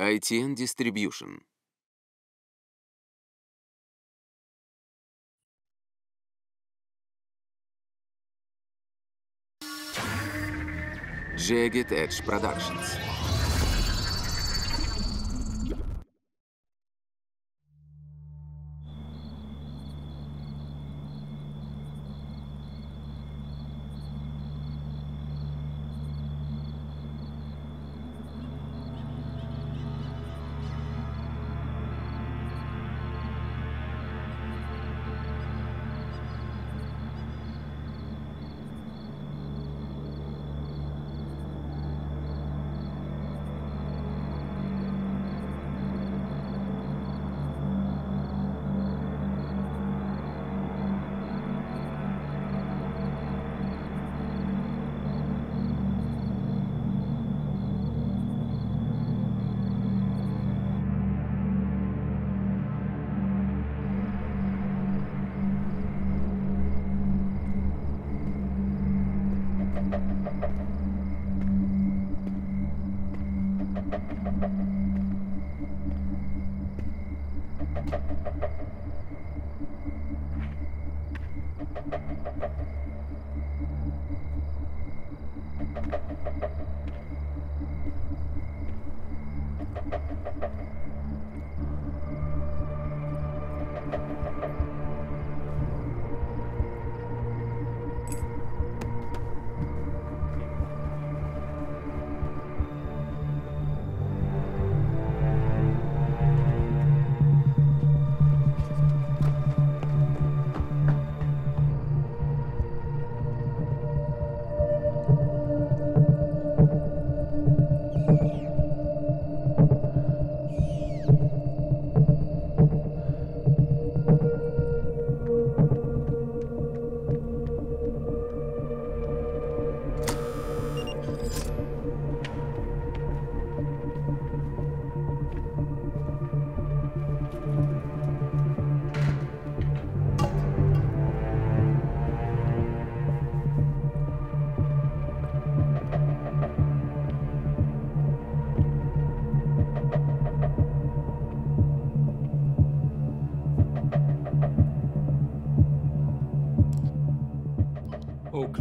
ITN Distribution. Jagged Edge Productions.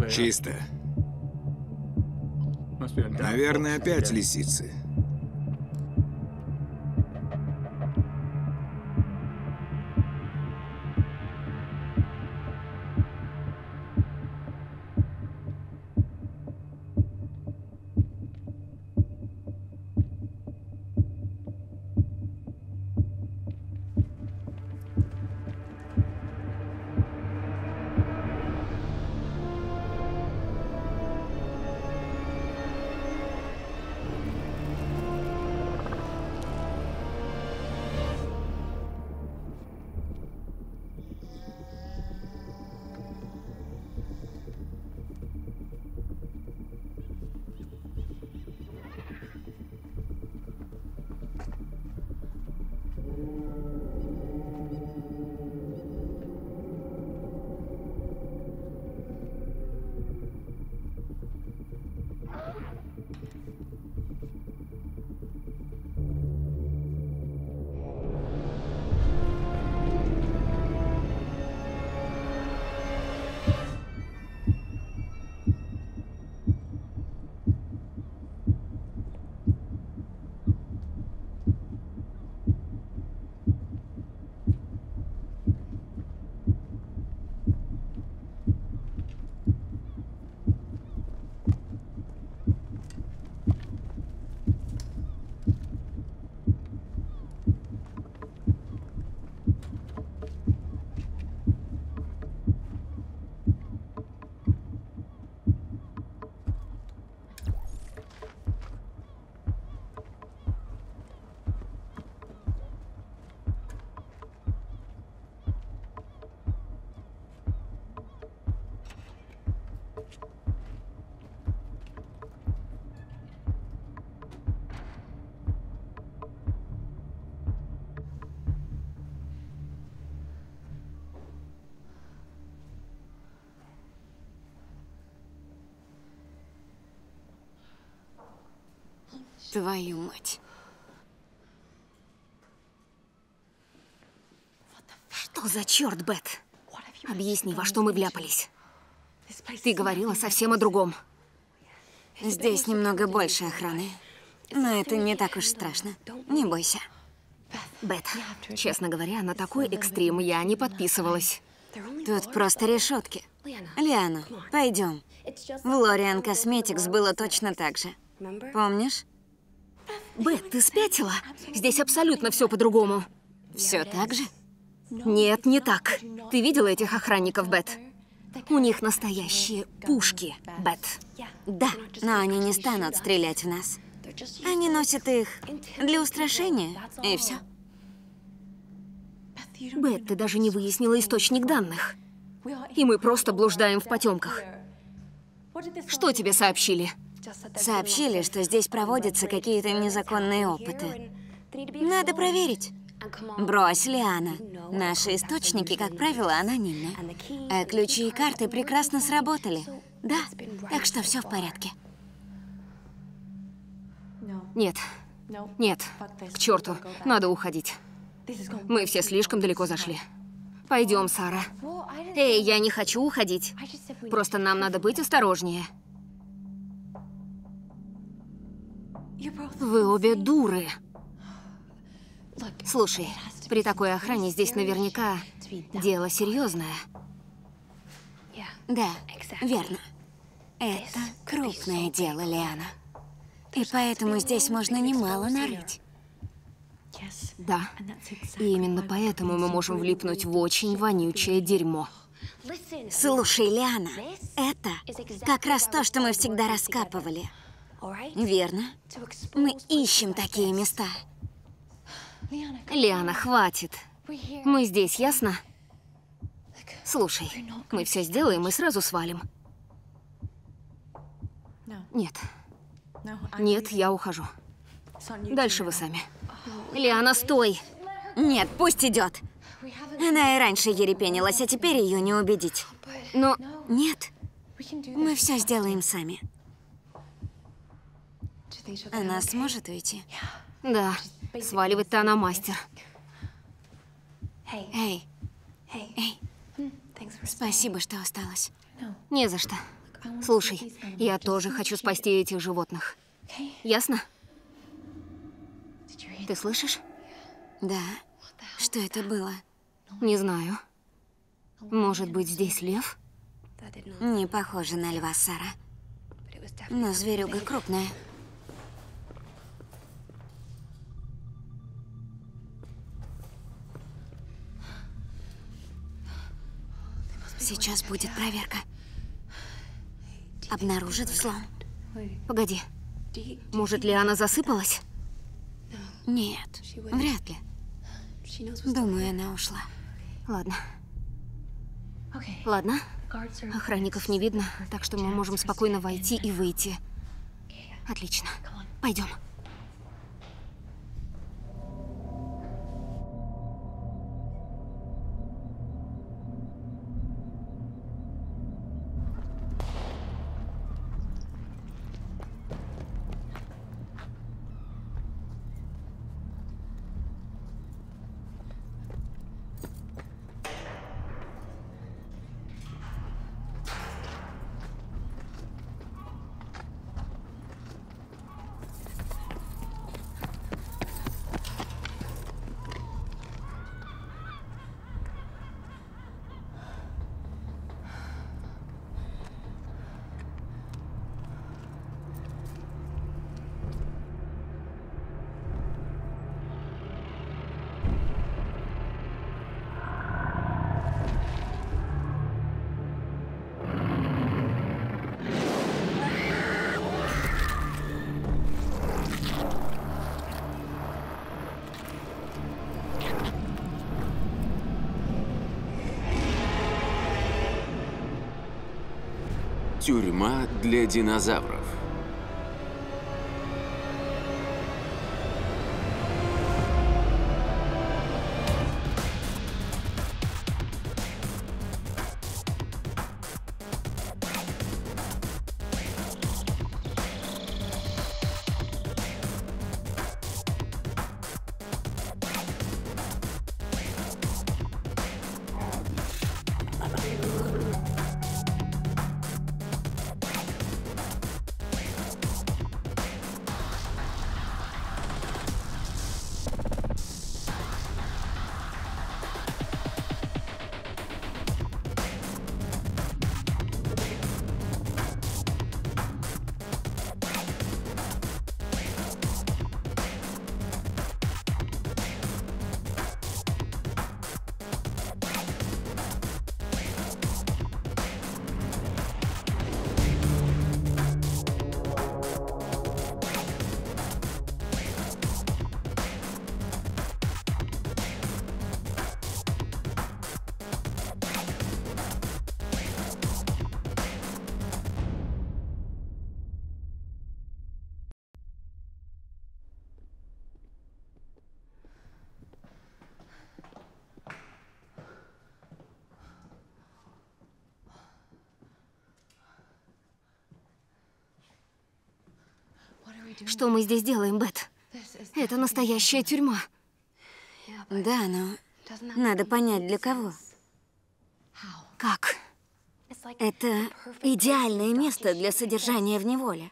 Чисто. Наверное, опять лисицы. Твою мать. Что за черт, Бет? Объясни, во что мы вляпались. Ты говорила совсем о другом. Здесь немного больше охраны. Но это не так уж страшно. Не бойся. Бет, честно говоря, на такой экстрим я не подписывалась. Тут просто решетки. Лиана, пойдем. В Лориан Косметикс было точно так же. Помнишь? Бет, ты спятила? Здесь абсолютно все по-другому. Все так же? Нет, не так. Ты видела этих охранников, Бет? У них настоящие пушки, Бет. Да, но они не станут стрелять в нас. Они носят их для устрашения, и все. Бет, ты даже не выяснила источник данных. И мы просто блуждаем в потемках. Что тебе сообщили? Сообщили, что здесь проводятся какие-то незаконные опыты. Надо проверить. Брось, Лиана. Наши источники, как правило, анонимны. А ключи и карты прекрасно сработали. Да, так что все в порядке. Нет. Нет. К черту. Надо уходить. Мы все слишком далеко зашли. Пойдем, Сара. Эй, я не хочу уходить. Просто нам надо быть осторожнее. Вы обе дуры. Слушай, при такой охране здесь наверняка дело серьезное. Да, верно. Это крупное дело, Лиана. И поэтому здесь можно немало нарыть. Да. И именно поэтому мы можем влипнуть в очень вонючее дерьмо. Слушай, Лиана, это как раз то, что мы всегда раскапывали. Верно? Мы ищем такие места. Лиана, хватит. Мы здесь, ясно? Слушай, мы все сделаем и сразу свалим. Нет. Нет, я ухожу. Дальше вы сами. Лиана, стой! Нет, пусть идет. Она и раньше ерепенилась, а теперь ее не убедить. Но... Нет, мы все сделаем сами. Она сможет уйти? Да, сваливать-то она мастер. Эй, эй, спасибо, что осталась. Не за что. Слушай, я тоже хочу спасти этих животных. Ясно? Ты слышишь? Да. Что это было? Не знаю. Может быть, здесь лев? Не похоже на льва, Сара. Но зверюга крупная. Сейчас будет проверка. Обнаружит взлом. Погоди. Может ли она засыпалась? Нет, вряд ли. Думаю, она ушла. Ладно. Ладно. Охранников не видно, так что мы можем спокойно войти и выйти. Отлично. Пойдем. Тюрьма для динозавров. Что мы здесь делаем, Бет? Это настоящая тюрьма. Да, но надо понять, для кого. Как? Это идеальное место для содержания в неволе.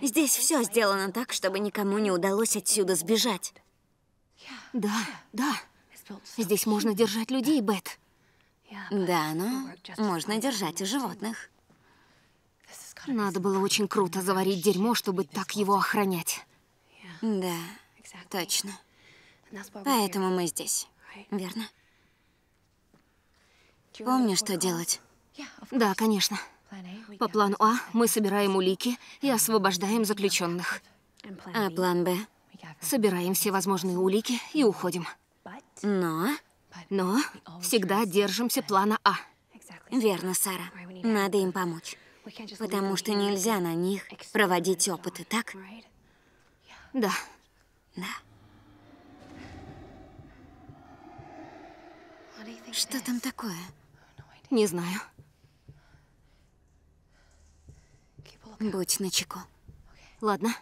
Здесь все сделано так, чтобы никому не удалось отсюда сбежать. Да, да. Здесь можно держать людей, Бет. Да, но можно держать и животных. Надо было очень круто заварить дерьмо, чтобы так его охранять. Да, точно. Поэтому мы здесь, верно? Помнишь, что делать? Да, конечно. По плану А мы собираем улики и освобождаем заключенных. А план Б? Собираем все возможные улики и уходим. Но... Но всегда держимся плана А. Верно, Сара. Надо им помочь. Потому что нельзя на них проводить опыты, так? Да. Да. Что там такое? Не знаю. Будь начеку. Ладно.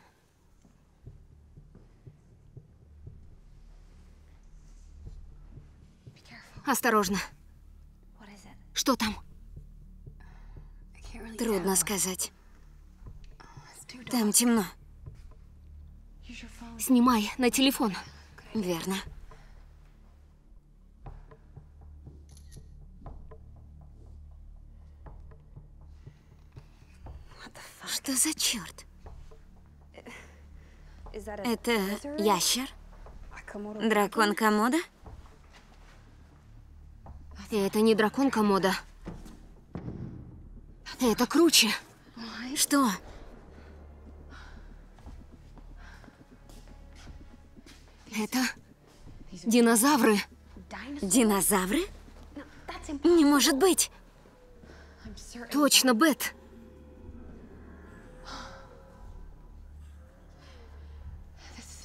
Осторожно. Что там? Трудно сказать. Там темно. Снимай на телефон. Верно. Что за черт? Это ящер? Дракон Комода? Это не дракон комода. Это круче. Что? Это динозавры. Динозавры? Не может быть! Точно, Бет.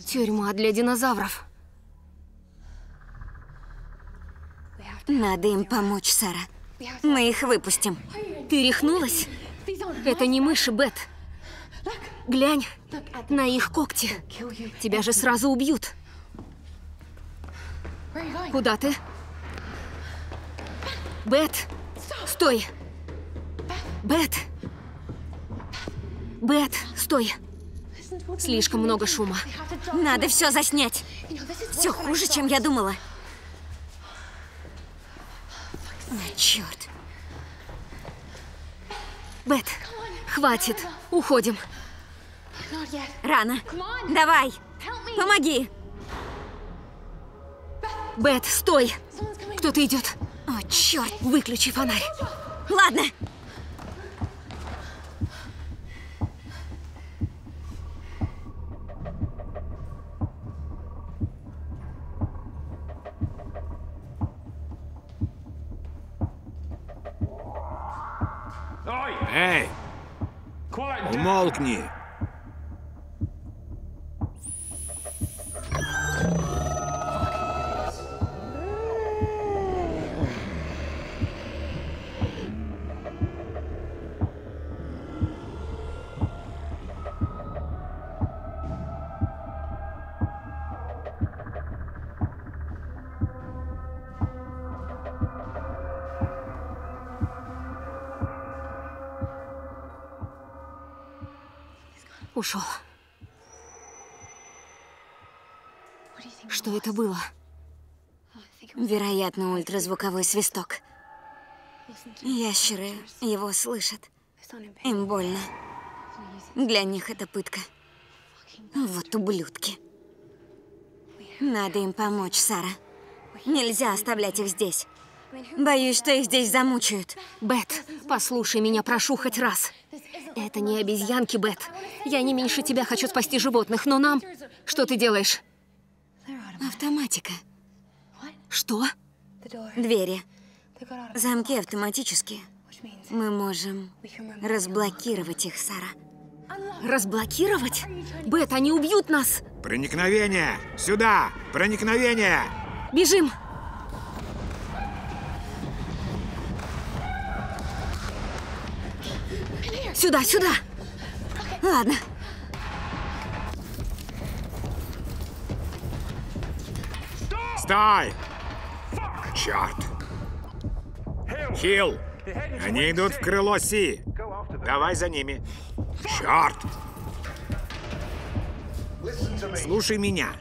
Тюрьма для динозавров. Надо им помочь, Сара. Мы их выпустим. Ты рехнулась? Это не мыши, Бет. Глянь на их когти. Тебя же сразу убьют. Куда ты? Бет, стой. Бет. Бет, стой. Слишком много шума. Надо все заснять. Все хуже, чем я думала. А, черт. Бет, хватит. Уходим. Рано. Давай. Помоги. Бет, стой. Кто-то идет. О, черт. Выключи фонарь. Ладно. Эй, умолкни. Ушел. Что это было? Вероятно, ультразвуковой свисток. Ящеры его слышат. Им больно. Для них это пытка. Вот ублюдки. Надо им помочь, Сара. Нельзя оставлять их здесь. Боюсь, что их здесь замучают. Бет, послушай меня, прошу, хоть раз. Это не обезьянки, Бет. Я не меньше тебя хочу спасти животных, но нам... Что ты делаешь? Автоматика. Что? Двери. Замки автоматические. Мы можем разблокировать их, Сара. Разблокировать? Бет, они убьют нас! Проникновение! Сюда! Проникновение! Бежим! Сюда, сюда. Ладно. Стой! Черт! Хилл! Они идут в крыло Си. Давай за ними. Черт! Слушай меня.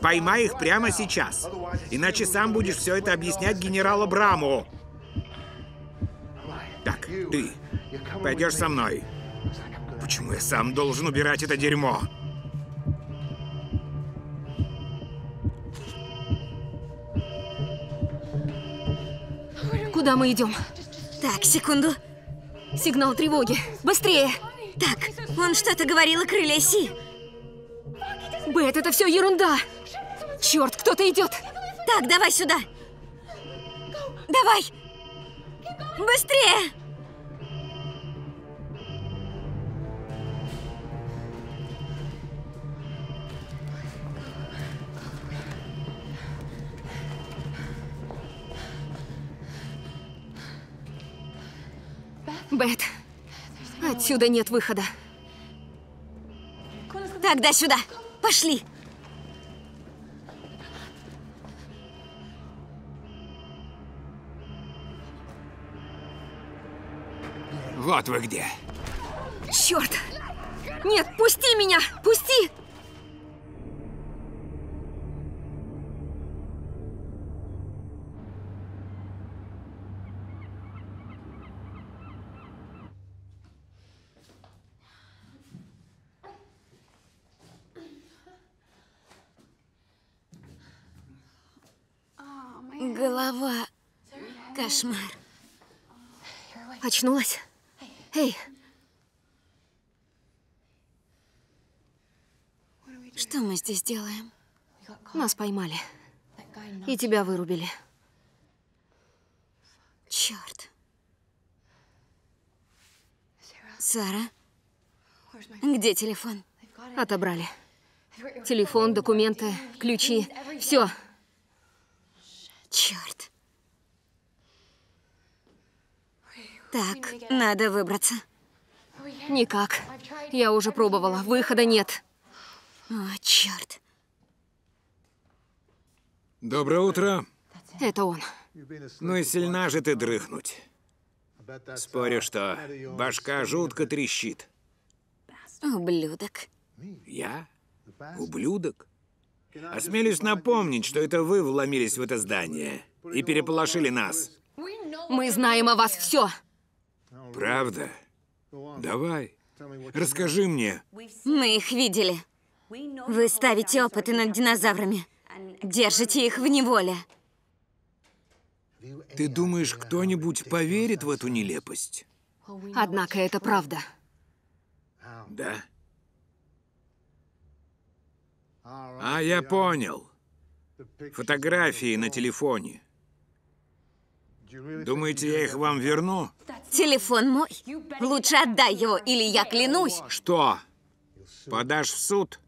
Поймай их прямо сейчас. Иначе сам будешь все это объяснять генералу Браму. Так, ты пойдешь со мной. Почему я сам должен убирать это дерьмо? Куда мы идем? Так, секунду. Сигнал тревоги. Быстрее! Так, он что-то говорил о крыле Си. Бет, это все ерунда! Черт, кто-то идет! Так, давай сюда. Давай. Быстрее. Бет, отсюда нет выхода. Тогда сюда. Пошли. Вот вы где. Черт! Нет, пусти меня! Пусти! Голова. Кошмар. Очнулась? Эй, Что мы здесь делаем? нас поймали. И тебя вырубили. Черт. Сара, где телефон? Отобрали. Телефон, документы, ключи. Все. Черт. Так, надо выбраться. Никак. Я уже пробовала. Выхода нет. О, черт. Доброе утро. Это он. Ну и сильна же ты дрыхнуть. Спорю, что башка жутко трещит. Ублюдок. Я? Ублюдок? Осмелюсь напомнить, что это вы вломились в это здание и переполошили нас. Мы знаем о вас все. Правда? Давай. Расскажи мне. Мы их видели. Вы ставите опыты над динозаврами. Держите их в неволе. Ты думаешь, кто-нибудь поверит в эту нелепость? Однако это правда. Да? А я понял. Фотографии на телефоне. Думаете, я их вам верну? Телефон мой. Лучше отдай его, или я клянусь. Что? Подашь в суд?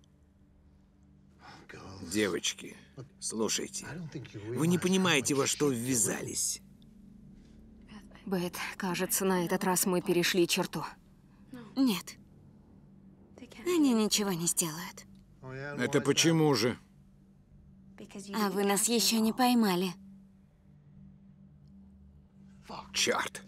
Девочки, слушайте. Вы не понимаете, во что ввязались. Бет, кажется, на этот раз мы перешли черту. Нет. Они ничего не сделают. Это почему же? А вы нас еще не поймали. Черт.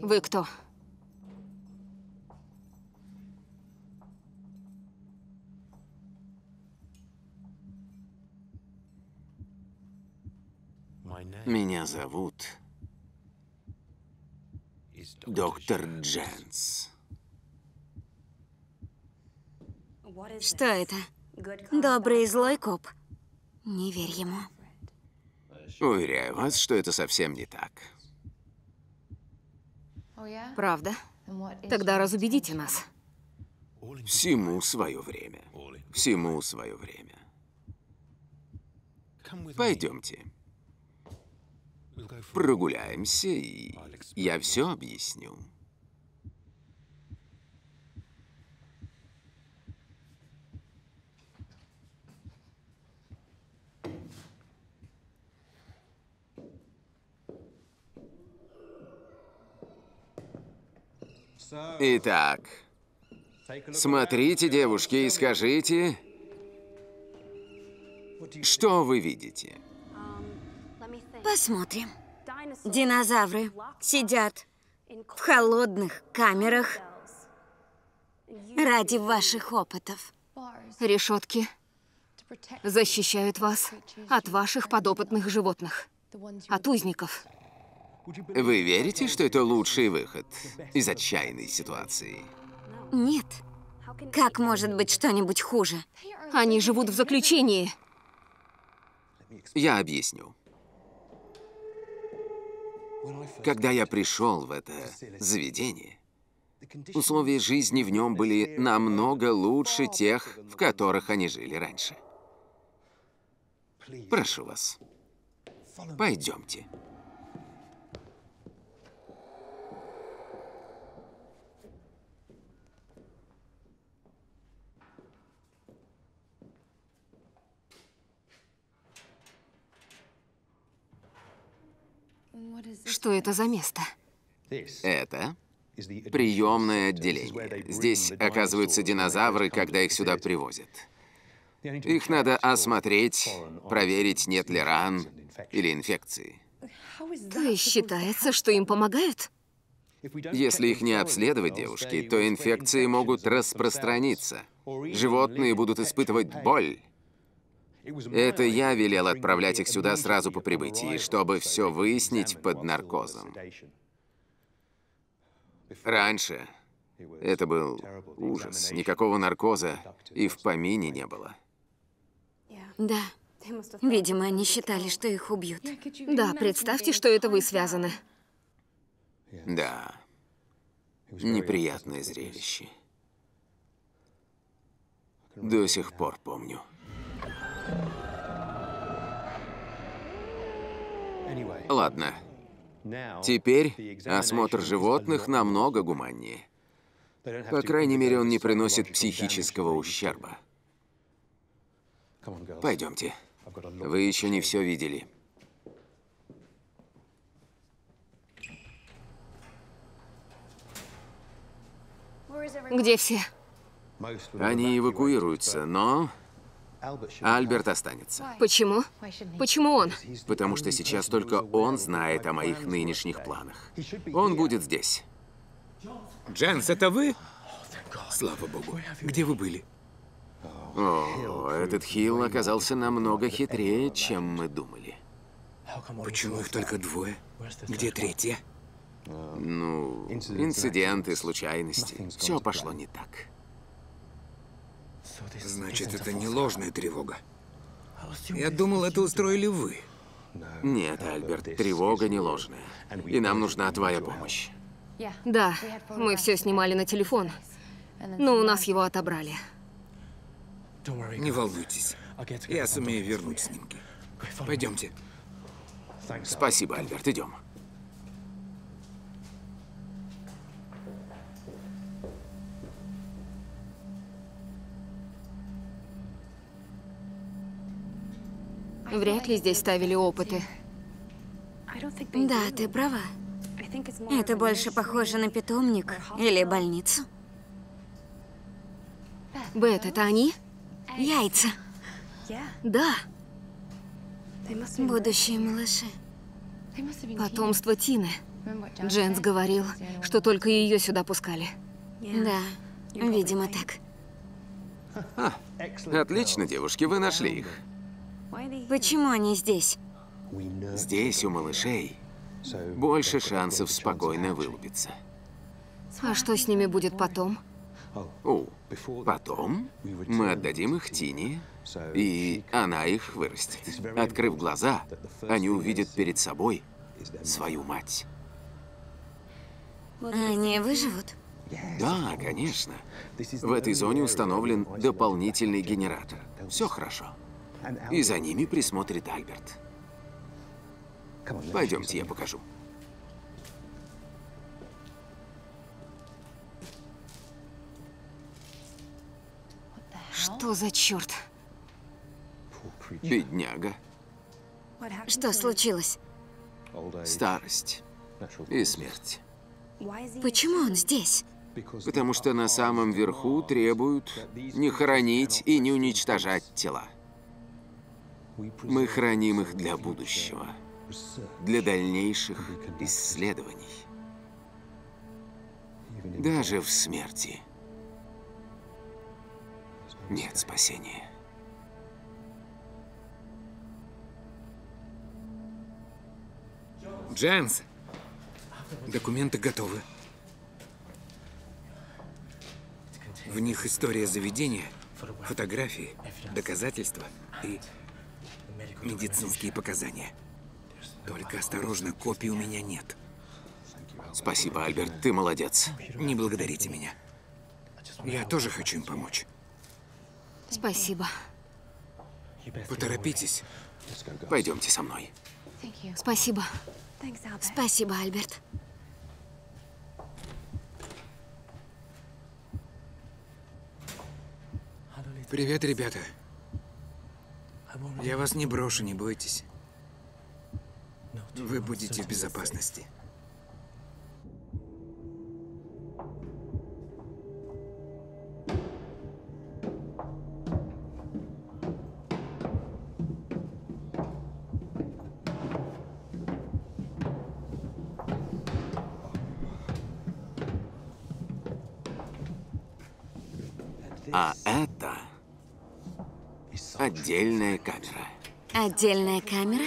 Вы кто? Меня зовут доктор Дженс. Что это? Добрый и злой коп? Не верь ему. Уверяю вас, что это совсем не так. Правда? Тогда разубедите нас. Всему свое время. Всему свое время. Пойдемте. Прогуляемся, и я все объясню. Итак, смотрите, девушки, и скажите, что вы видите? Посмотрим. Динозавры сидят в холодных камерах ради ваших опытов. Решетки защищают вас от ваших подопытных животных, от узников. Вы верите, что это лучший выход из отчаянной ситуации? Нет. Как может быть что-нибудь хуже? Они живут в заключении. Я объясню. Когда я пришел в это заведение, условия жизни в нем были намного лучше тех, в которых они жили раньше. Прошу вас, пойдемте. Что это за место? Это приемное отделение. Здесь оказываются динозавры, когда их сюда привозят. Их надо осмотреть, проверить, нет ли ран или инфекции. То есть считается, что им помогают? Если их не обследовать, девушки, то инфекции могут распространиться. Животные будут испытывать боль. Это я велел отправлять их сюда сразу по прибытии, чтобы все выяснить под наркозом. Раньше это был ужас. Никакого наркоза и в помине не было. Да. Видимо, они считали, что их убьют. Да, представьте, что это вы связаны. Да. Неприятное зрелище. До сих пор помню. Ладно. Теперь осмотр животных намного гуманнее. По крайней мере, он не приносит психического ущерба. Пойдемте. Вы еще не все видели. Где все? Они эвакуируются, но Альберт останется. Почему? Почему он? Потому что сейчас только он знает о моих нынешних планах. Он будет здесь. Дженс, это вы? Слава богу. Где вы были? О, этот Хилл оказался намного хитрее, чем мы думали. Почему их только двое? Где третья? Ну, инциденты, случайности. Все пошло не так. Значит, это не ложная тревога. Я думал, это устроили вы. Нет, Альберт, тревога не ложная. И нам нужна твоя помощь. Да, мы все снимали на телефон, но у нас его отобрали. Не волнуйтесь. Я сумею вернуть снимки. Пойдемте. Спасибо, Альберт, идем. Вряд ли здесь ставили опыты. Да, ты права. Это больше похоже на питомник или больницу. Бет, это они? Яйца. Да, Будущие малыши. потомство Тины. Дженс говорил, что только ее сюда пускали. Да, видимо так. Отлично, девушки, вы нашли их. Почему они здесь? Здесь у малышей больше шансов спокойно вылупиться. А что с ними будет потом? О, потом мы отдадим их Тине, и она их вырастет. Открыв глаза, они увидят перед собой свою мать. Они выживут? Да, конечно. В этой зоне установлен дополнительный генератор. Все хорошо. И за ними присмотрит Альберт. Пойдемте, я покажу. Что за черт? Бедняга. Что случилось? Старость и смерть. Почему он здесь? Потому что на самом верху требуют не хоронить и не уничтожать тела. Мы храним их для будущего, для дальнейших исследований. Даже в смерти нет спасения. Дженс, документы готовы. В них история заведения, фотографии, доказательства и медицинские показания. Только осторожно, копий у меня нет. Спасибо, Альберт, ты молодец. Не благодарите меня. Я тоже хочу им помочь. Спасибо. Поторопитесь. Пойдемте со мной. Спасибо. Спасибо, Альберт. Привет, ребята. Я вас не брошу, не бойтесь. Вы будете в безопасности. А это отдельная камера. Отдельная камера?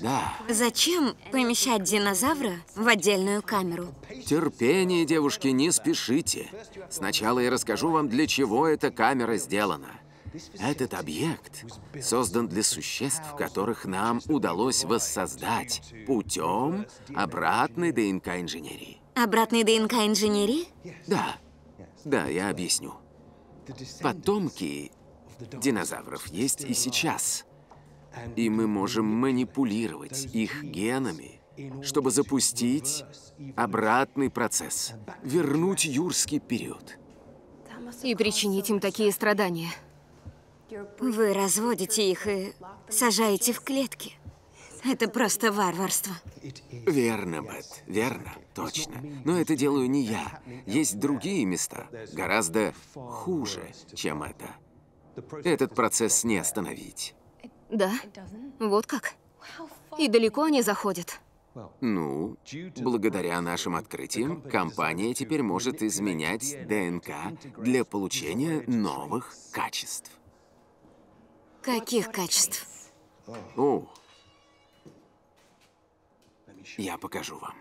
Да, Зачем помещать динозавра в отдельную камеру? терпение, девушки, не спешите. Сначала я расскажу вам, для чего эта камера сделана. Этот объект создан для существ, которых нам удалось воссоздать путем обратной ДНК-инженерии. Обратный ДНК инженерии? Да, да, я объясню. Потомки динозавров есть и сейчас. И мы можем манипулировать их генами, чтобы запустить обратный процесс, вернуть юрский период. И причинить им такие страдания. Вы разводите их и сажаете в клетки. Это просто варварство. Верно, Бет, верно, точно. Но это делаю не я. Есть другие места, гораздо хуже, чем это. Этот процесс не остановить. Да? Вот как? И далеко они заходят? Ну, благодаря нашим открытиям, компания теперь может изменять ДНК для получения новых качеств. Каких качеств? О, я покажу вам.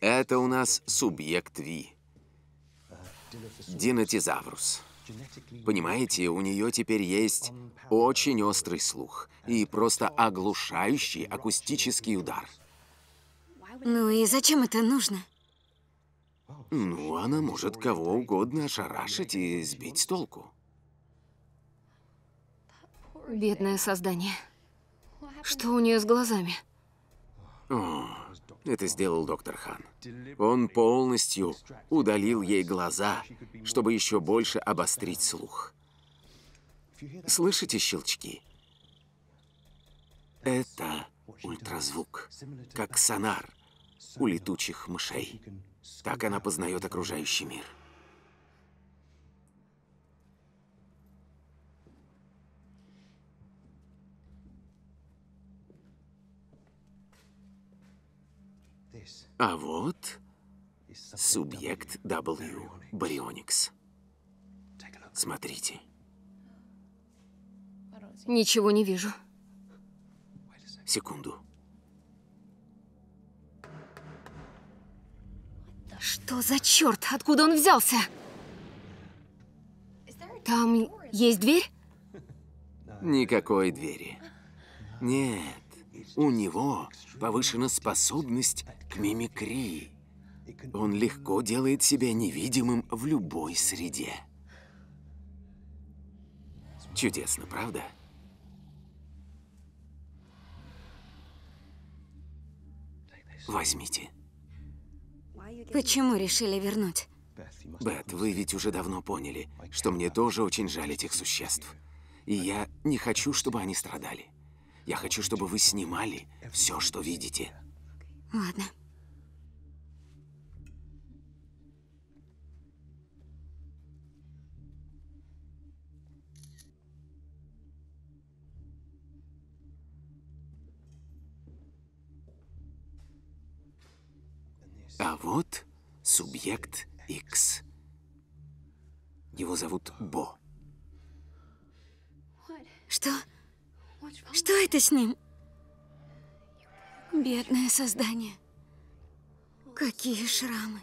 Это у нас субъект Ви. Динотизаврус. Понимаете, у нее теперь есть очень острый слух и просто оглушающий акустический удар. Ну и зачем это нужно? Ну, она может кого угодно ошарашить и сбить с толку. Бедное создание. Что у нее с глазами? О, это сделал доктор Хан. Он полностью удалил ей глаза, чтобы еще больше обострить слух. Слышите щелчки? Это ультразвук, как сонар у летучих мышей. Так она познает окружающий мир. А вот субъект W, Барионикс. Смотрите. Ничего не вижу. Секунду. Что за черт? Откуда он взялся? Там есть дверь? Никакой двери. Нет, у него повышена способность к мимикрии. Он легко делает себя невидимым в любой среде. Чудесно, правда? Возьмите. Почему решили вернуть? Бет, вы ведь уже давно поняли, что мне тоже очень жаль этих существ. И я не хочу, чтобы они страдали. Я хочу, чтобы вы снимали все, что видите. Ладно. А вот субъект X. Его зовут Бо. Что? Что это с ним? Бедное создание. Какие шрамы.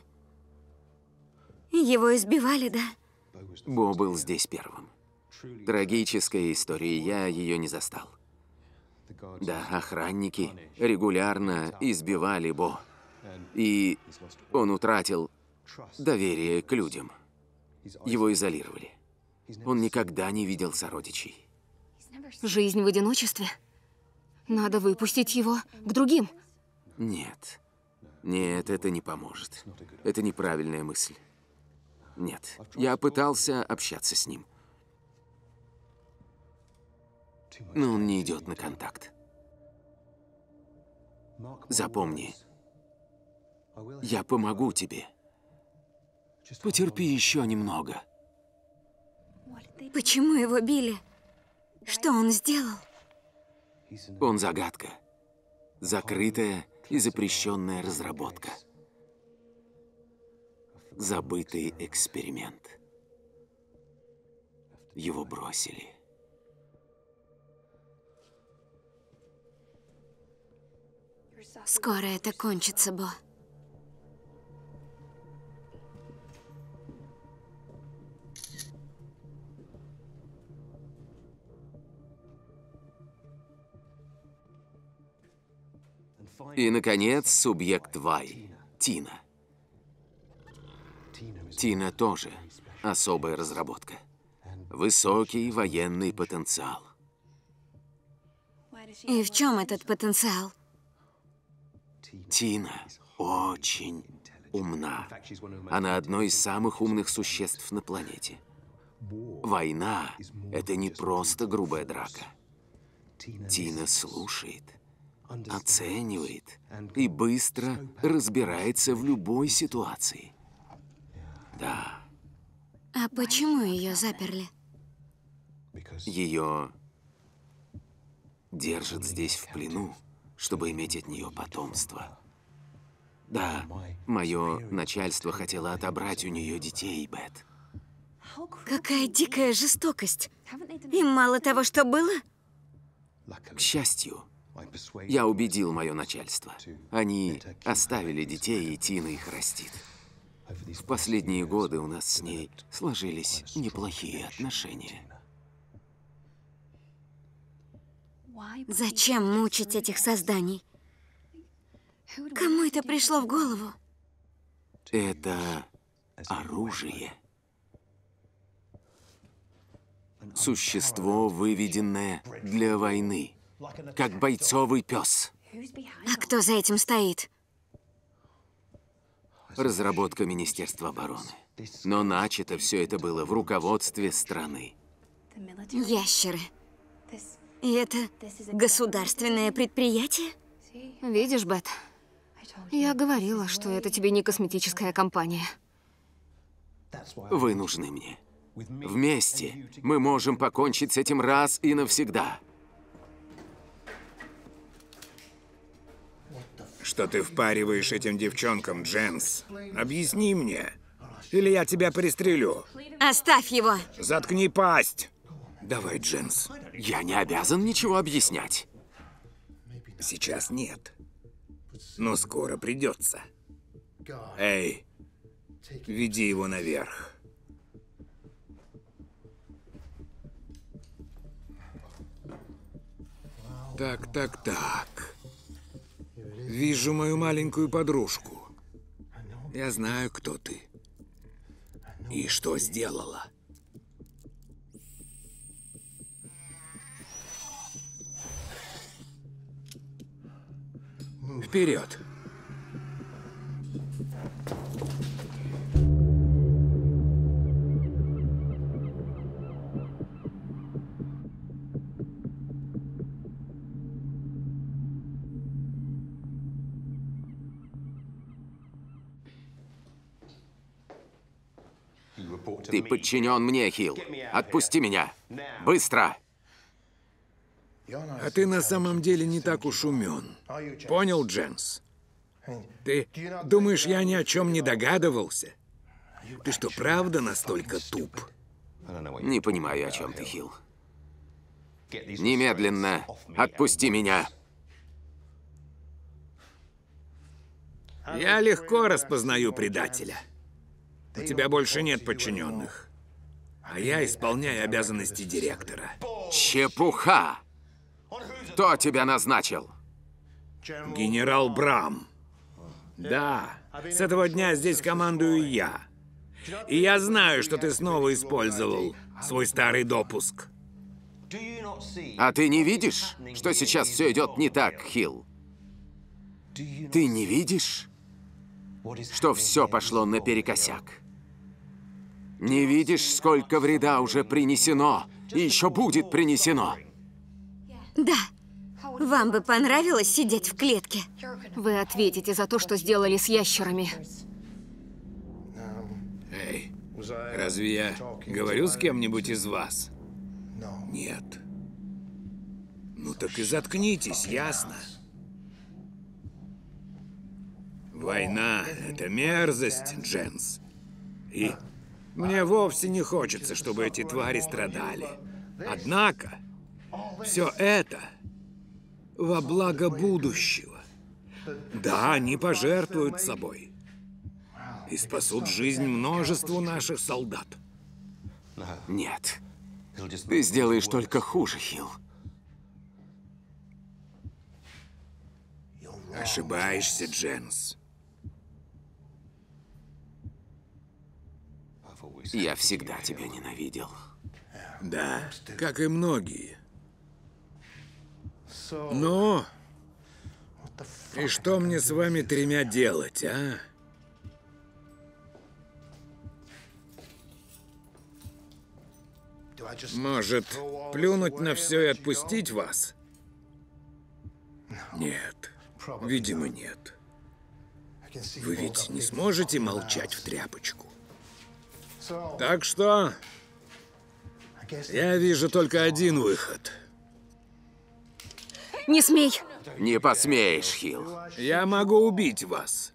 Его избивали, да? Бо был здесь первым. Трагическая история, я ее не застал. Да, охранники регулярно избивали Бо. И он утратил доверие к людям. Его изолировали. Он никогда не видел сородичей. Жизнь в одиночестве. Надо выпустить его к другим. Нет. Нет, это не поможет. Это неправильная мысль. Нет. Я пытался общаться с ним. Но он не идет на контакт. Запомни, я помогу тебе. Потерпи еще немного. Почему его били? Что он сделал? Он загадка. Закрытая и запрещенная разработка. Забытый эксперимент. Его бросили. Скоро это кончится, Бо. И, наконец, субъект Вай – Тина. Тина тоже особая разработка. Высокий военный потенциал. И в чем этот потенциал? Тина очень умна. Она одно из самых умных существ на планете. Война – это не просто грубая драка. Тина слушает, оценивает и быстро разбирается в любой ситуации. Да, А почему ее заперли? ее держат здесь в плену, чтобы иметь от нее потомство. Да, мое начальство хотело отобрать у нее детей, Бет. Какая дикая жестокость. Им мало того, что было? К счастью, я убедил мое начальство. Они оставили детей, и Тина их растит. В последние годы у нас с ней сложились неплохие отношения. Зачем мучить этих созданий? Кому это пришло в голову? Это оружие. Существо, выведенное для войны, как бойцовый пес. А кто за этим стоит? Разработка Министерства обороны. Но начато все это было в руководстве страны. Ящеры. И это государственное предприятие? Видишь, Бет? Я говорила, что это тебе не косметическая компания. Вы нужны мне. Вместе мы можем покончить с этим раз и навсегда. Что ты впариваешь этим девчонкам, Дженс? Объясни мне. Или я тебя пристрелю. Оставь его! Заткни пасть. Давай, Дженс. Я не обязан ничего объяснять. Сейчас нет. Но скоро придется. Эй, веди его наверх. Так, так, так. Вижу мою маленькую подружку. Я знаю, кто ты. И что сделала. Вперед! Ты подчинен мне, Хилл. Отпусти меня. Быстро! А ты на самом деле не так уж умен. Понял, Дженс? Ты думаешь, я ни о чем не догадывался? Ты что, правда настолько туп? Не понимаю, о чем ты, Хилл. Немедленно отпусти меня. Я легко распознаю предателя. У тебя больше нет подчиненных. А я исполняю обязанности директора. Чепуха! Кто тебя назначил? Генерал Брам. Да, с этого дня здесь командую я. И я знаю, что ты снова использовал свой старый допуск. А ты не видишь, что сейчас все идет не так, Хилл? Ты не видишь, что все пошло наперекосяк? Не видишь, сколько вреда уже принесено и еще будет принесено? Да. Вам бы понравилось сидеть в клетке? Вы ответите за то, что сделали с ящерами. Эй, разве я говорю с кем-нибудь из вас? Нет. Ну так и заткнитесь, ясно? Война — это мерзость, Дженс. И мне вовсе не хочется, чтобы эти твари страдали. Однако, все это во благо будущего. Да, они пожертвуют собой. И спасут жизнь множеству наших солдат. Нет. Ты сделаешь только хуже, Хилл. Ошибаешься, Дженс. Я всегда тебя ненавидел. Да, как и многие. Но... И что мне с вами тремя делать, а? Может, плюнуть на все и отпустить вас? Нет, видимо, нет. Вы ведь не сможете молчать в тряпочку. Так что... Я вижу только один выход. Не смей! Не посмеешь, Хилл. Я могу убить вас.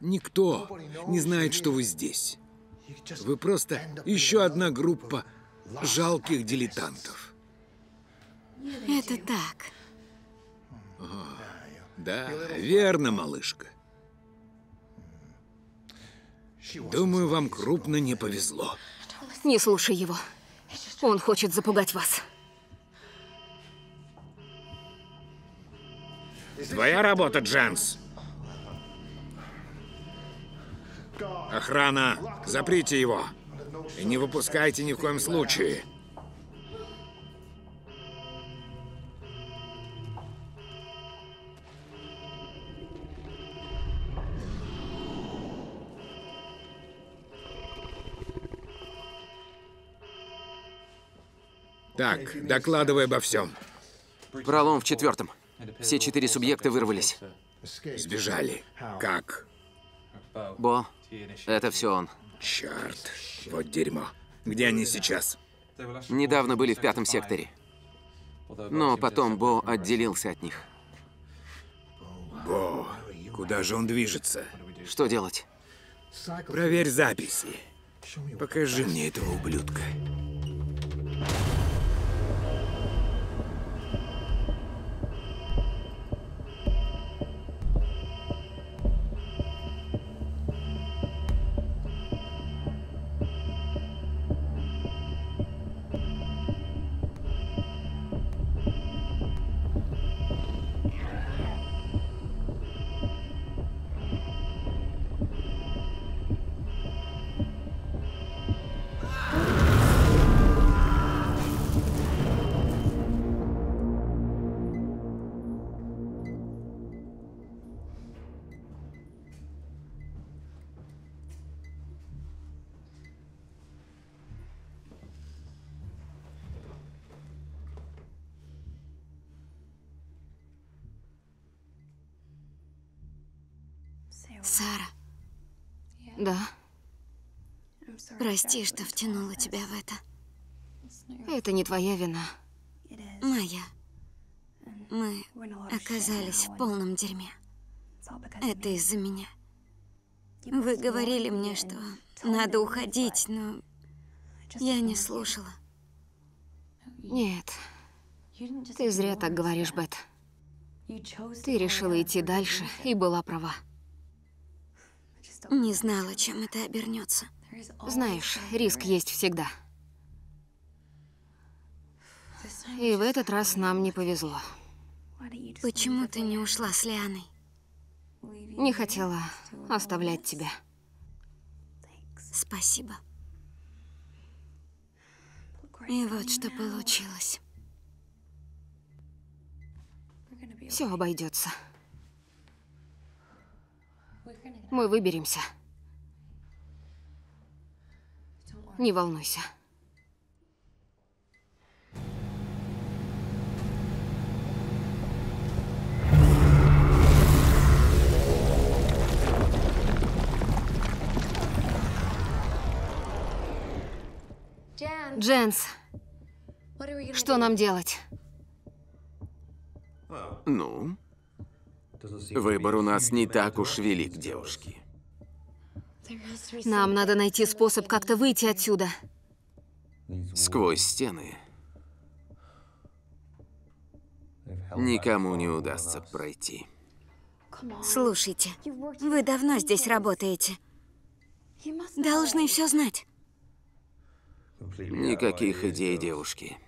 Никто не знает, что вы здесь. Вы просто еще одна группа жалких дилетантов. Это так. Да, верно, малышка. Думаю, вам крупно не повезло. Не слушай его. Он хочет запугать вас. Твоя работа, Дженс. Охрана, заприте его. И не выпускайте ни в коем случае. Так, докладывай обо всем. Пролом в четвертом. Все четыре субъекта вырвались. Сбежали. Как? Бо, это все он. Черт, вот дерьмо. Где они сейчас? Недавно были в пятом секторе. Но потом Бо отделился от них. Бо, куда же он движется? Что делать? Проверь записи. Покажи мне этого ублюдка. Прости, что втянула тебя в это. это не твоя вина. Моя. Мы оказались в полном дерьме. Это из-за меня. Вы говорили мне, что надо уходить, но я не слушала. Нет, ты зря так говоришь, Бет. Ты решила идти дальше и была права. Не знала, чем это обернется. Знаешь, риск есть всегда. И в этот раз нам не повезло. Почему ты не ушла с Лианой? Не хотела оставлять тебя. Спасибо. И вот что получилось. Все обойдется. Мы выберемся. Не волнуйся. Дженс, что нам делать? Ну, выбор у нас не так уж велик, девушки. Нам надо найти способ как-то выйти отсюда. Сквозь стены никому не удастся пройти. Слушайте, вы давно здесь работаете. Должны все знать. Никаких идей, девушки.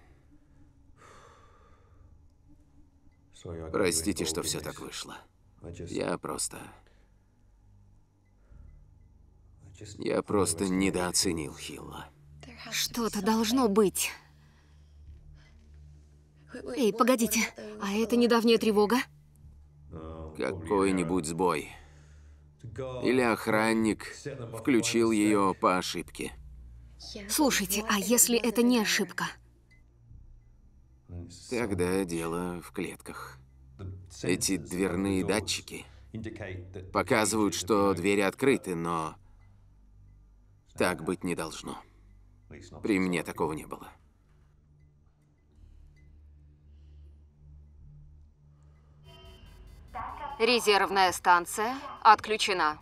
Простите, что все так вышло. Я просто... Я просто недооценил Хилла. Что-то должно быть. Эй, погодите, а это недавняя тревога? Какой-нибудь сбой. Или охранник включил ее по ошибке. Слушайте, а если это не ошибка? Тогда дело в клетках. Эти дверные датчики показывают, что двери открыты, но так быть не должно. При мне такого не было. Резервная станция отключена.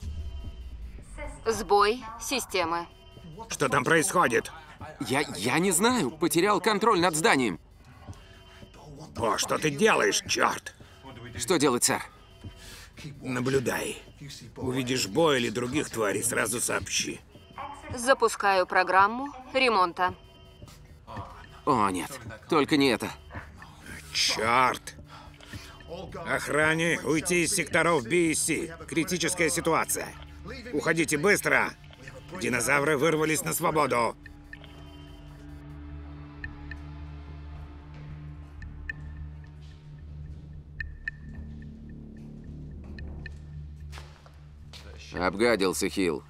Сбой системы. Что там происходит? Я, я не знаю, потерял контроль над зданием. О, что ты делаешь, черт? Что делать, сэр? Наблюдай. Увидишь бой или других тварей, сразу сообщи. Запускаю программу ремонта. О, нет, только не это. Черт! Охране уйти из секторов B и C. Критическая ситуация. Уходите быстро. Динозавры вырвались на свободу. Обгадился Хилл.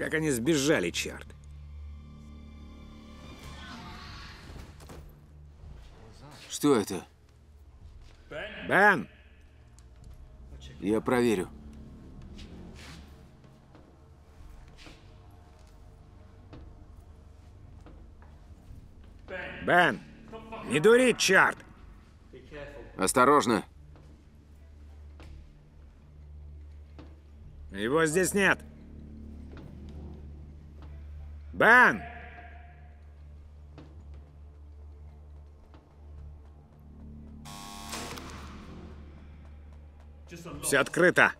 Как они сбежали, черт. Что это? Бен, Я проверю. Бен, не дури, черт! Осторожно. Его здесь нет. Бен! Все открыто.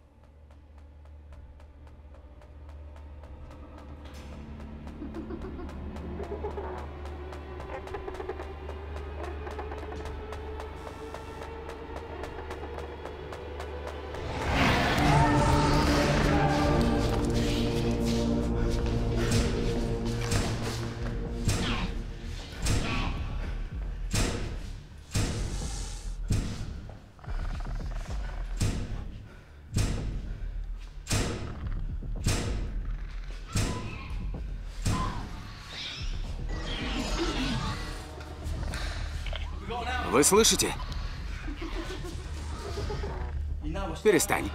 Слышите? Перестань.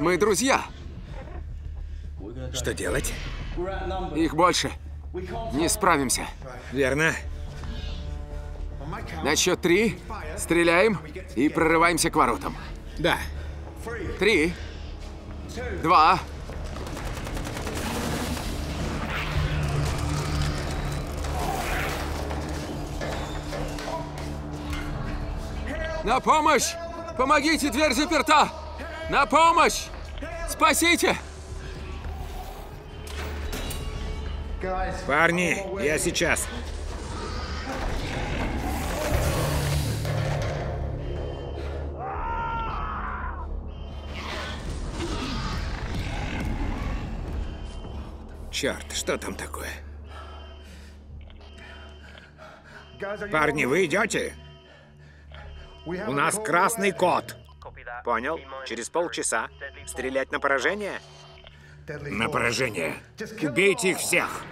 Мы друзья. Что делать? Их больше. Не справимся. Верно. На счет три стреляем и прорываемся к воротам. Да. Три, два, На помощь! Помогите, дверь заперта! На помощь! Спасите! Парни, я сейчас. Черт, что там такое? Парни, вы идете? У нас красный кот. Понял? Через полчаса. Стрелять на поражение? На поражение. Убейте их всех.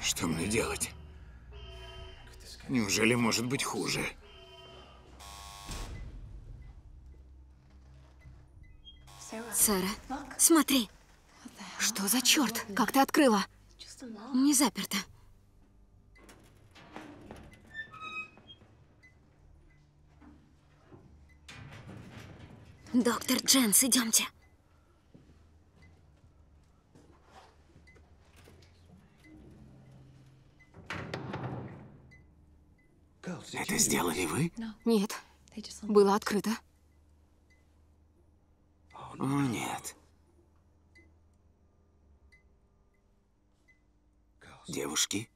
Что мне делать? Неужели может быть хуже? Сара, смотри. Что за черт? Как ты открыла? Не заперто. Доктор Дженс, идемте. Это сделали вы? Нет. Было открыто. О, нет. Девушки,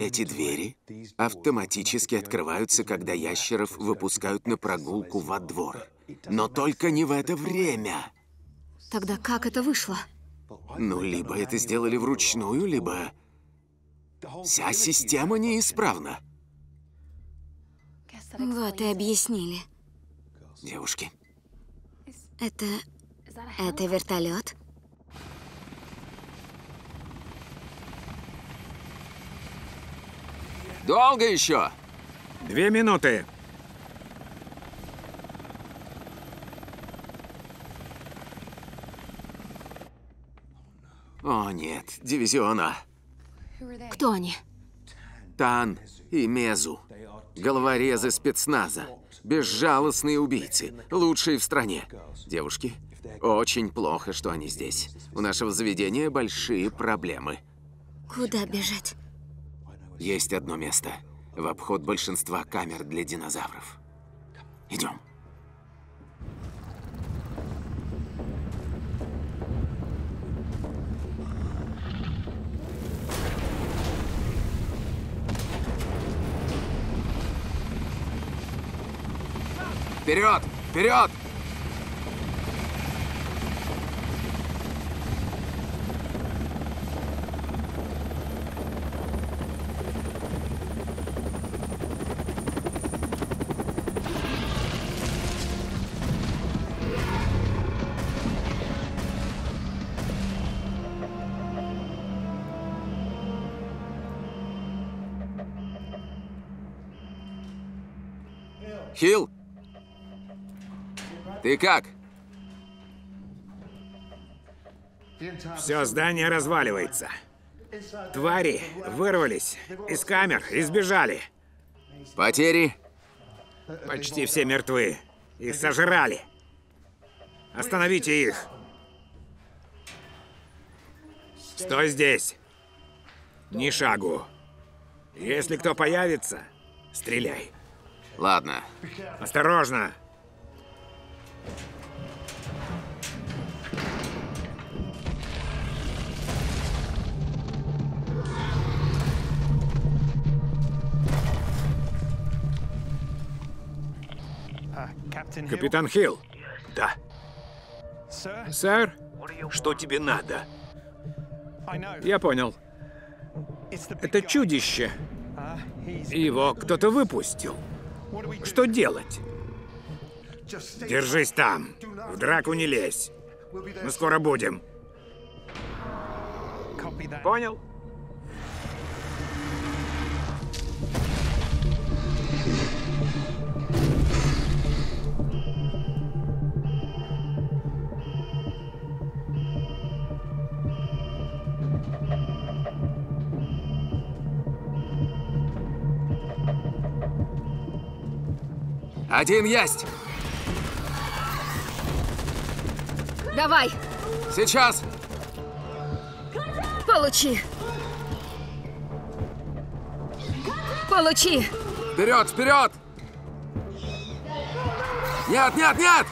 эти двери автоматически открываются, когда ящеров выпускают на прогулку во двор. Но только не в это время. Тогда как это вышло? Ну, либо это сделали вручную, либо... Вся система неисправна. Вот и объяснили. Девушки, Это... Это вертолет? долго еще? Две минуты. О, нет, дивизиона. Кто они? Тан и Мезу. Головорезы спецназа. Безжалостные убийцы. Лучшие в стране. Девушки, очень плохо, что они здесь. У нашего заведения большие проблемы. Куда бежать? Есть одно место. В обход большинства камер для динозавров. Идем. Вперед! Вперед! Хилл! Ты как? Все здание разваливается. Твари вырвались из камер и сбежали. Потери? Почти все мертвы. Их сожрали. Остановите их. Стой здесь. Ни шагу. Если кто появится, стреляй. Ладно. Осторожно. Капитан Хилл. Да. Сэр, что тебе надо? Я понял. Это чудище. Его кто-то выпустил. Что делать? Держись там. В драку не лезь. Мы скоро будем. Понял? Один есть! Давай, Сейчас! получи. Получи. Вперед, вперед! Нет, нет, нет!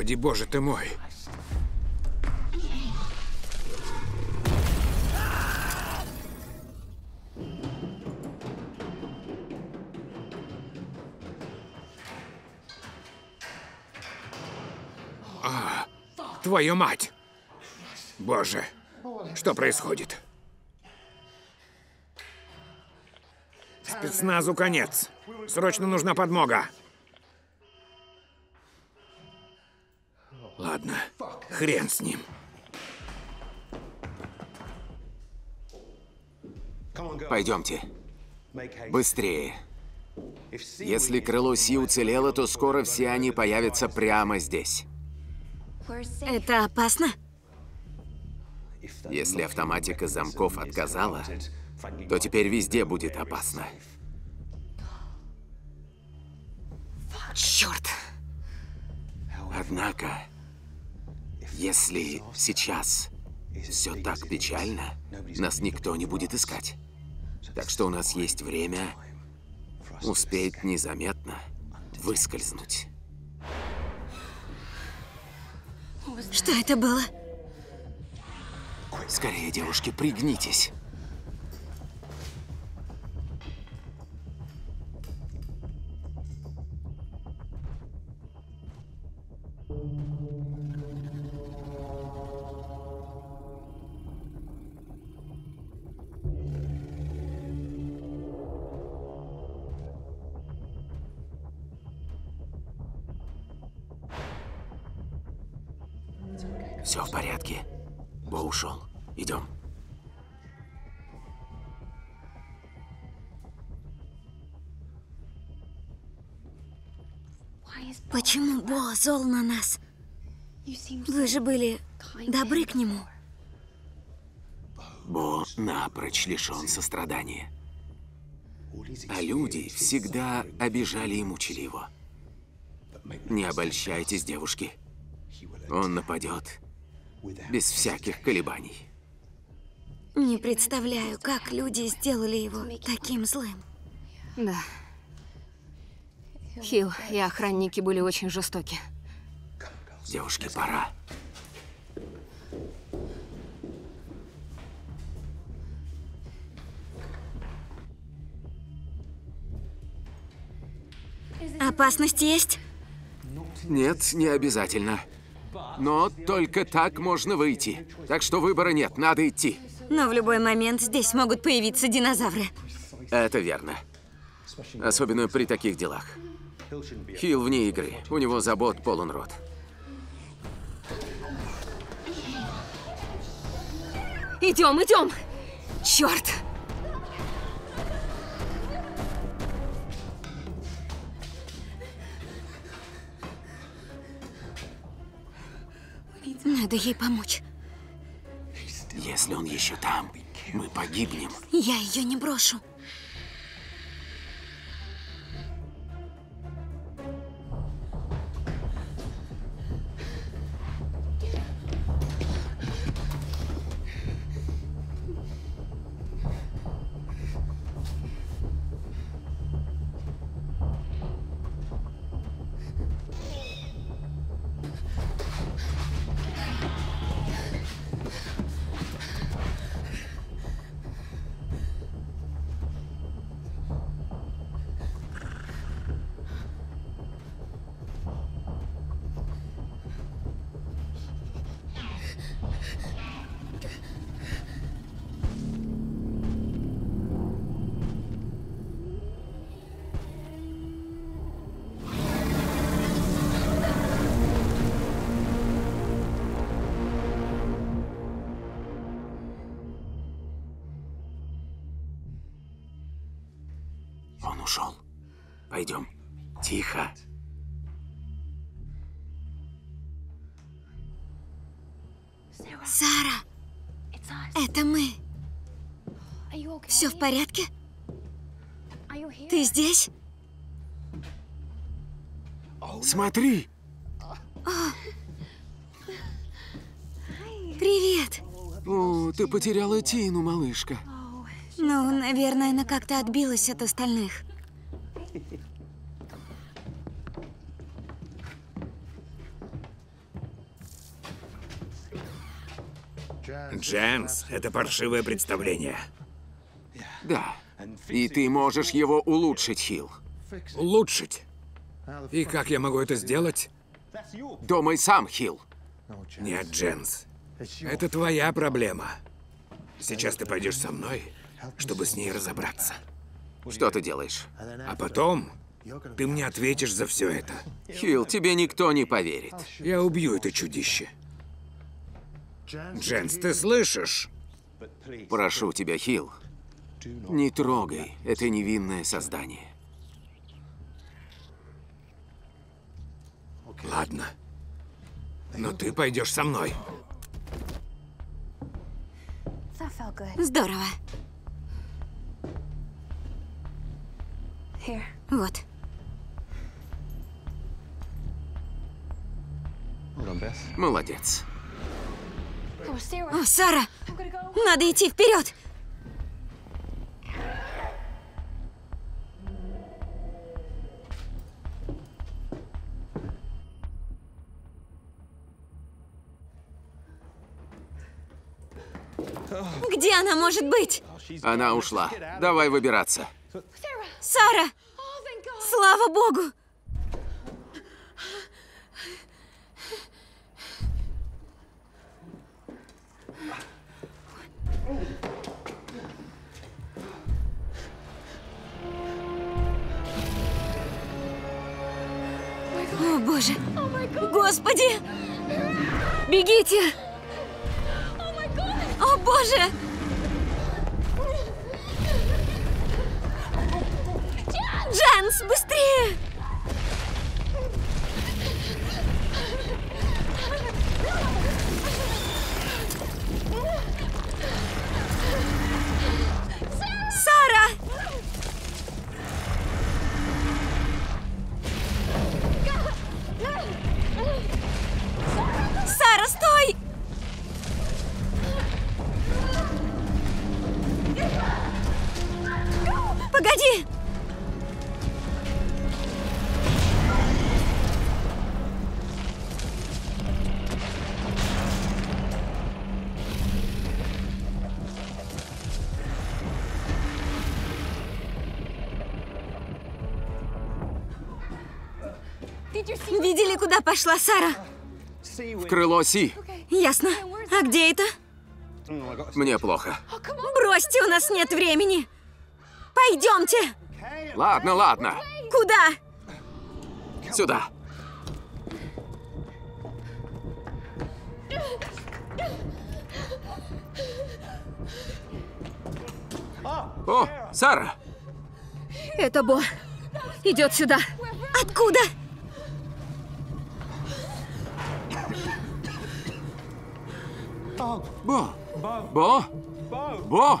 Господи, боже ты мой. А, твою мать! Боже, что происходит? Спецназу конец. Срочно нужна подмога. Ладно, хрен с ним. Пойдемте. Быстрее. Если крыло Си уцелело, то скоро все они появятся прямо здесь. Это опасно? Если автоматика замков отказала, то теперь везде будет опасно. Черт! Однако, если сейчас все так печально, нас никто не будет искать. Так что у нас есть время успеть незаметно выскользнуть. Что это было? Скорее, девушки, пригнитесь. Все в порядке. Бо ушел. Идем. Почему Бо зол на нас? Вы же были добры к нему. Бо напрочь лишен сострадания. А люди всегда обижали и мучили его. Не обольщайтесь, девушки. Он нападет без всяких колебаний. Не представляю, как люди сделали его таким злым. Да. Хилл и охранники были очень жестоки. Девушки, пора. Опасность есть? Нет, не обязательно. Но только так можно выйти. Так что выбора нет, надо идти. Но в любой момент здесь могут появиться динозавры. Это верно. Особенно при таких делах. Хилл вне игры. У него забот полон рот. Идем, идем! Черт! Надо ей помочь. Если он еще там, мы погибнем. Я ее не брошу. Сара, это мы. Все в порядке? Ты здесь? Смотри! Привет. О, ты потеряла Тину, малышка. Ну, наверное, она как-то отбилась от остальных. Дженс, это паршивое представление. Да. И ты можешь его улучшить, Хилл. Улучшить. И как я могу это сделать? Думай сам, Хилл. Нет, Дженс. Это твоя проблема. Сейчас ты пойдешь со мной, чтобы с ней разобраться. Что ты делаешь? А потом ты мне ответишь за все это. Хилл, тебе никто не поверит. Я убью это чудище. Дженс, ты слышишь? Прошу тебя, Хилл. Не трогай это невинное создание. Ладно. Но ты пойдешь со мной. Здорово. Вот. Молодец. О, Сара! Надо идти вперед! Где она может быть? Она ушла. Давай выбираться. Сара! Слава богу! Боже! Господи! Бегите! О, боже! Дженс, быстрее! Погоди! Видели, куда пошла Сара? В крыло Си. Ясно. А где это? Мне плохо. Бросьте, у нас нет времени. Пойдемте. Ладно, ладно. Куда? Сюда. О, Сара! Это Бо. Идет сюда. Откуда? Бо! Бо! Бо!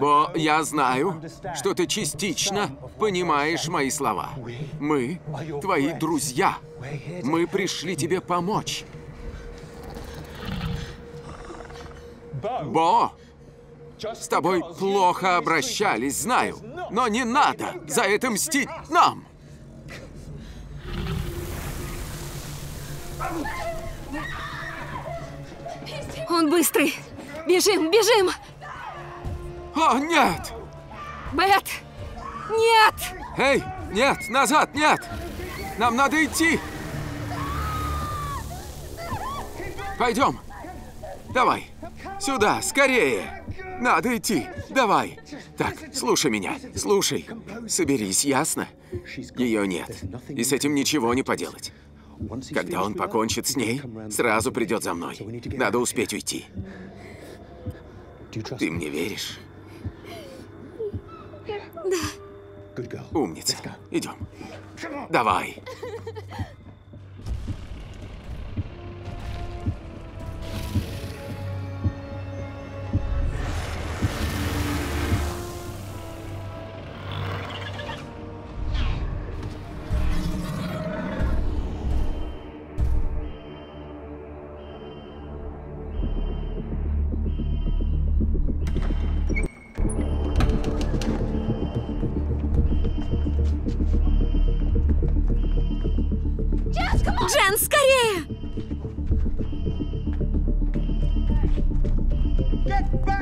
Бо, я знаю, что ты частично понимаешь мои слова. Мы твои друзья. Мы пришли тебе помочь. Бо! С тобой плохо обращались, знаю. Но не надо за это мстить нам! Он быстрый. Бежим, бежим. О, нет! Бет! Нет! Эй, нет, назад, нет! Нам надо идти! Пойдем. Давай. Сюда, скорее. Надо идти. Давай. Так, слушай меня. Слушай. Соберись, ясно? Ее нет. И с этим ничего не поделать. Когда он покончит с ней, сразу придет за мной. Надо успеть уйти. Ты мне веришь? Да. Умница. Идем. Давай.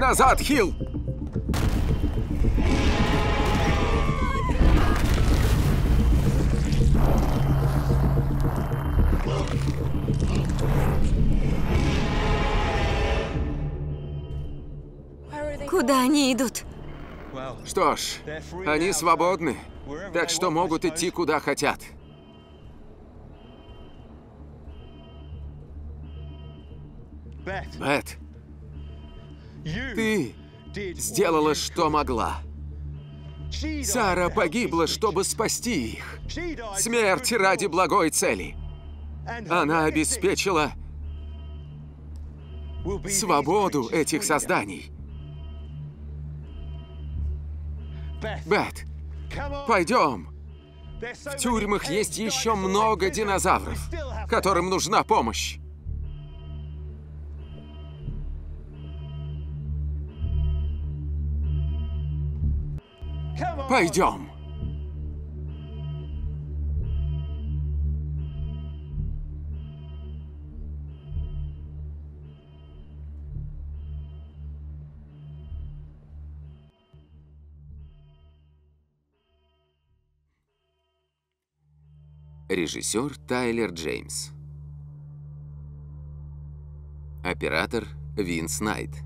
Назад, Хилл! Куда они идут? Что ж, они свободны, так что могут идти куда хотят. Бет, ты сделала, что могла. Сара погибла, чтобы спасти их. Смерть ради благой цели. Она обеспечила свободу этих созданий. Бет, пойдем. В тюрьмах есть еще много динозавров, которым нужна помощь. Пойдем. Режиссер Тайлер Джеймс. Оператор Винс Найт.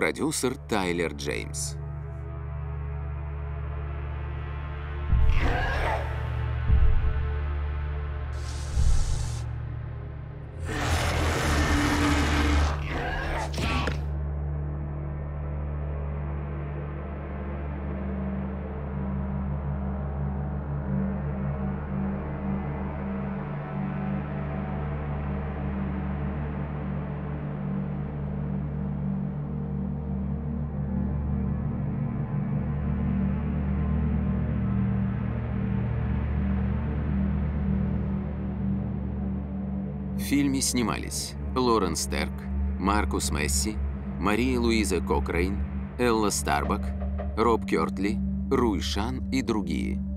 Продюсер Тайлер Джеймс. Снимались Лорен Стерк, Маркус Месси, Мария Луиза Кокрейн, Элла Старбак, Роб Кёртли, Руй Шан и другие.